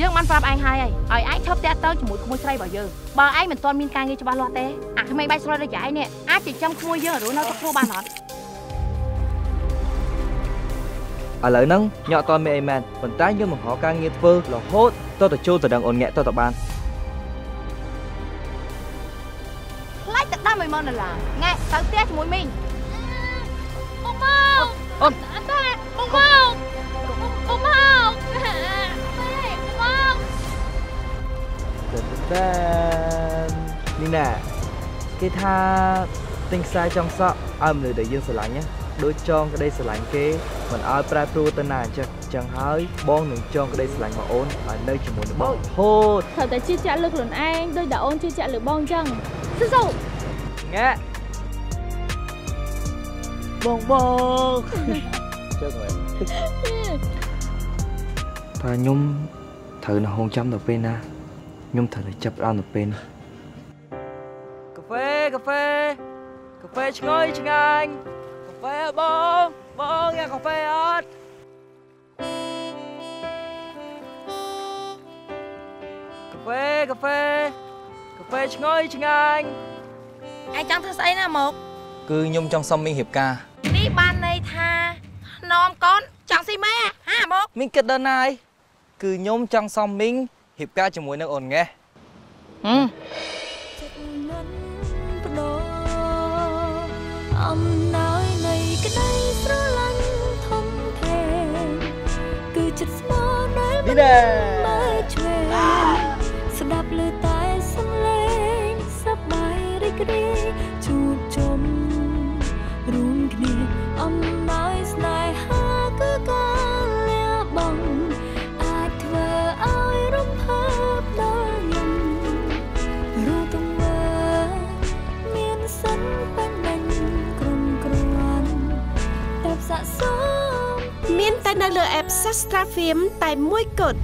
យើងបានប្រាប់ឯងហើយហើយឲ្យឯងឈប់តាក់ទងជាមួយក្មួយស្រីរបស់យើងបើឯងមិនទាន់មានការងារច្បាស់លាស់ទេអាក្មេងបាច់ស្រោចដូចឯងនេះអាចចិញ្ចឹមក្មួយយើងរស់នៅទឹកគ្រូបានអត់ឥឡូវហ្នឹងញ៉ាក់អត់មានអីមែនប៉ុន្តែយើងបង្កការងារធ្វើរហូតតទៅចូលទៅដឹងអូនងាក់តទៅបានខ្លាចទឹកដល់10000ដុល្លារង៉ែទៅផ្ទះជាមួយមីងបងមកអូន តែតែនេះណាគេថាទិញខ្សែចង់សក់ឲ្យមនុស្សដែលយើងស្រឡាញ់ណាដូចចងក្តីស្រឡាញ់គេមិនឲ្យប្រែប្រួលទៅណាអញ្ចឹងអញ្ចឹងហើយបងនឹងចងក្តីស្រឡាញ់មកអូនឲ្យនៅជាមួយនឹងបងរហូតត្រូវតែជឿជាក់លើខ្លួនឯងដូចដែលអូនជឿជាក់លើបងអញ្ចឹងស៊ូស៊ូងាក់បងបងជើងមើលតែខ្ញុំត្រូវនៅហងចាំដល់ពេលណា ខ្ញុំត្រូវតែចាប់ផ្ដើមដល់ពេលនេះកាហ្វេកាហ្វេកាហ្វេឆ្ងាញ់ឆ្ងាញ់កាហ្វេបងបងញ៉ាំកាហ្វេអត់កាហ្វេកាហ្វេកាហ្វេឆ្ងាញ់ឆ្ងាញ់ឯងចង់ធ្វើស្អីណាមកគឺខ្ញុំចង់សុំមីងរៀបការនេះបានន័យថានំកូនចង់ស៊ីម៉ែហាមកមីងគិតដល់ណាយគឺខ្ញុំចង់សុំមីង រៀបការជាមួយនឹងអូនង៉េះហឹមចិត្តនឹងបដោអំណោយនៃក្តីស្រឡាញ់ធំធេងគឺចិត្តស្មោះដែលនេះណែមើលឆ្វេងស្ដាប់លើតែសំឡេងសប្បាយរីករាយជួបជុំរួមគ្នាអំណោយ មានតែនៅលើ app Sastra Film តែមួយគត់